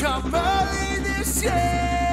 come early this year.